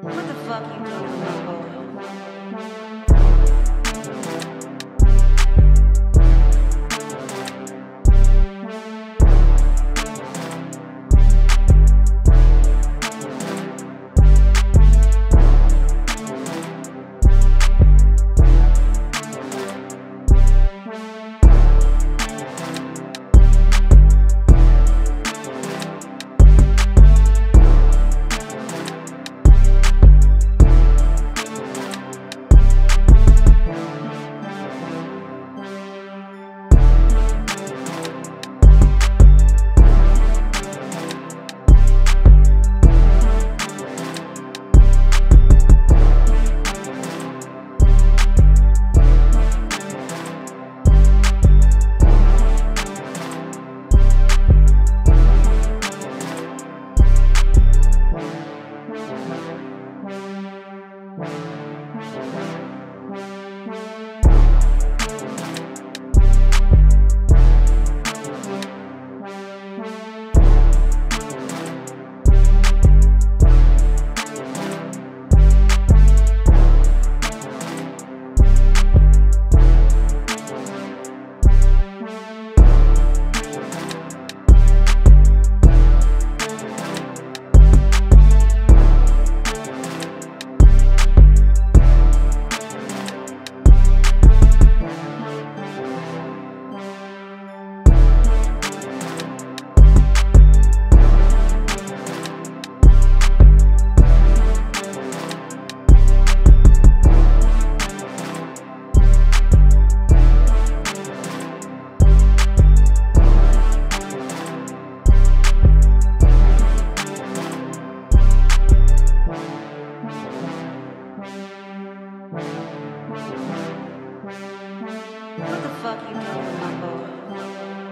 What the fuck you doing, fuck you boy?